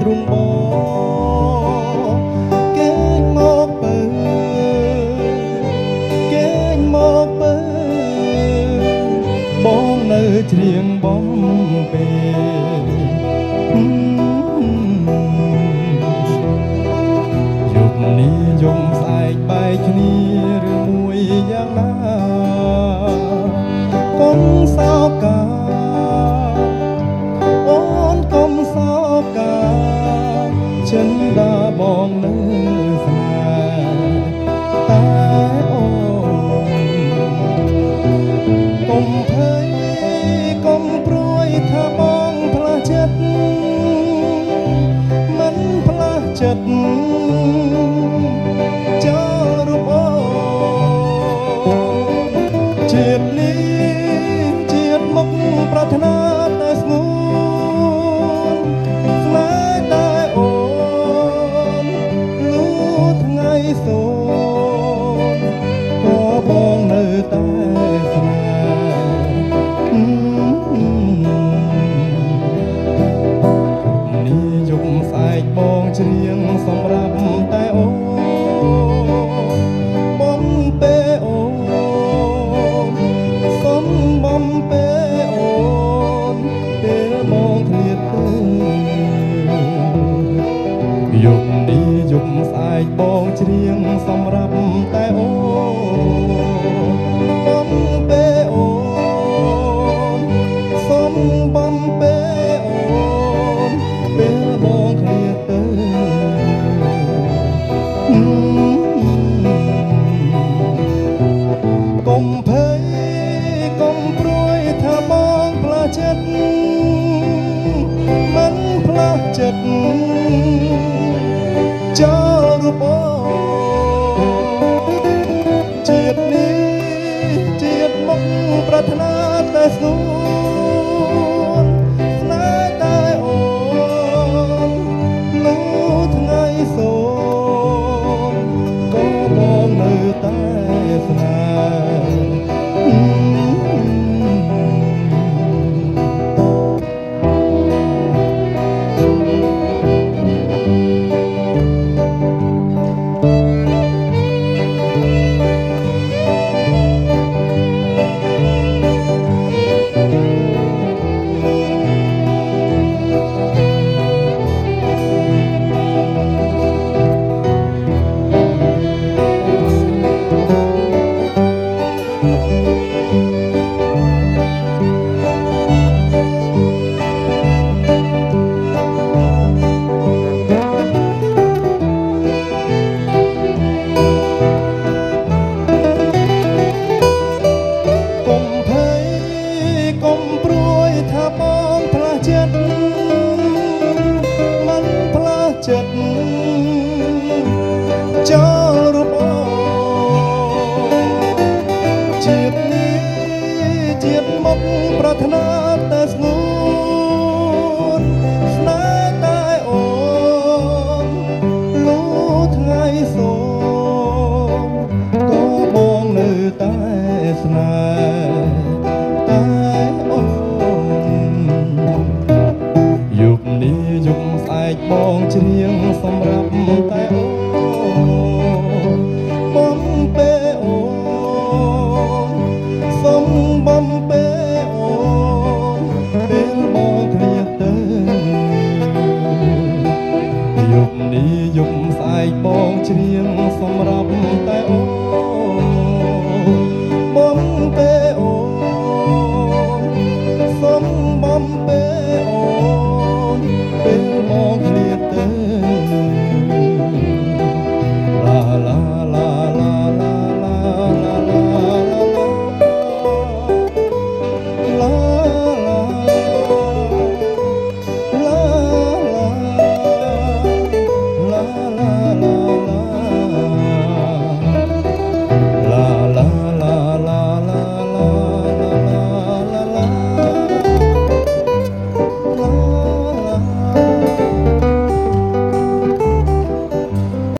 ទ្រុងបងកេងមកបើកេងមកបើបងនៅច្រៀងបងពេយប់នេះយំផ្សែកបែកគ្នា ងនៅស្នេហ៍តែអូនកុំភ័យកុំព្រួយថាបងផ្លាស់ចិត្តមិនផ្លាស់ចិត្តជាតិនេះជាតិមុខប្រាថ្នា ច្រៀងសម្រាប់តែអូនយប់នេះយប់ស្អែកបងច្រៀងសម្រាប់តែអូបំពេអូនសុំបំពេ ចិត្តចូលរូបអូជាតិនេះជាតិមុខប្រាថ្នាតែស្នួ ចិត្តចូលរូបអូជាតិនេះជាតិមកប្រាថ្នាតែស្ងួ កបងច្រៀងសម្រាប់តែអូនេះយប់ស្អែកបងច្រៀងសម្រាប់តែអូ